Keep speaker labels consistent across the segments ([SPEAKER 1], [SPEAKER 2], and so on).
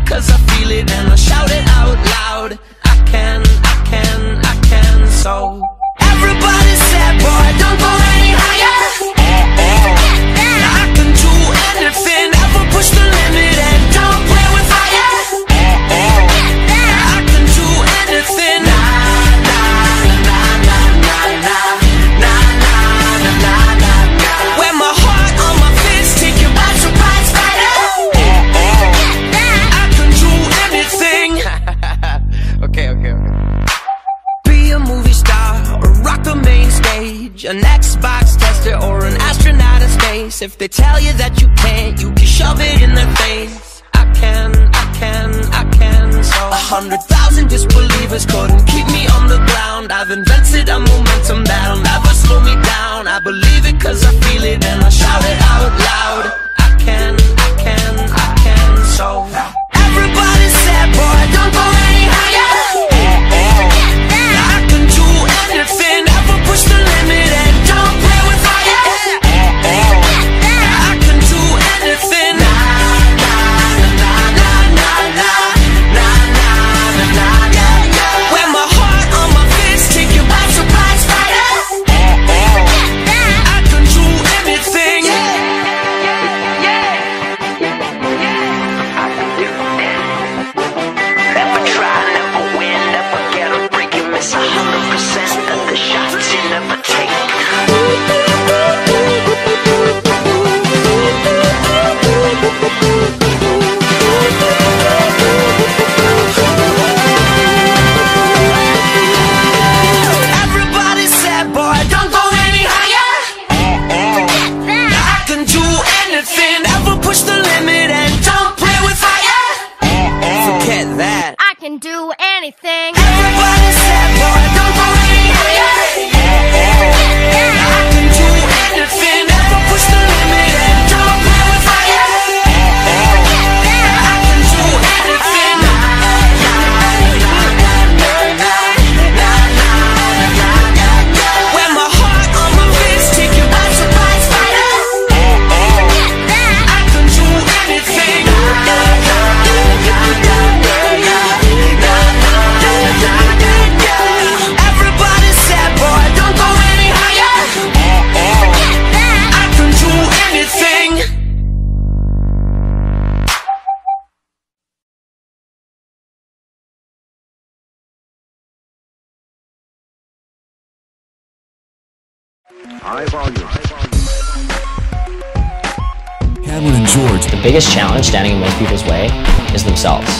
[SPEAKER 1] it cause I feel it and I shout it out loud. I can, I can, I can, so. Everybody an Xbox tester or an astronaut in space. If they tell you that you can't, you can shove it in their face. I can, I can, I can. So a hundred thousand disbelievers couldn't keep me on the ground. I've invented a momentum that'll never slow me down. I believe it cause I feel it and I shout it out loud. I can, I can, I can. So do anything.
[SPEAKER 2] Cadwin and George.
[SPEAKER 3] The biggest challenge standing in most people's way is themselves.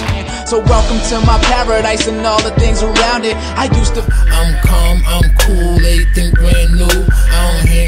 [SPEAKER 4] So welcome to my paradise and all the things around it. I used to
[SPEAKER 5] I'm calm, I'm cool, everything brand new. I don't hang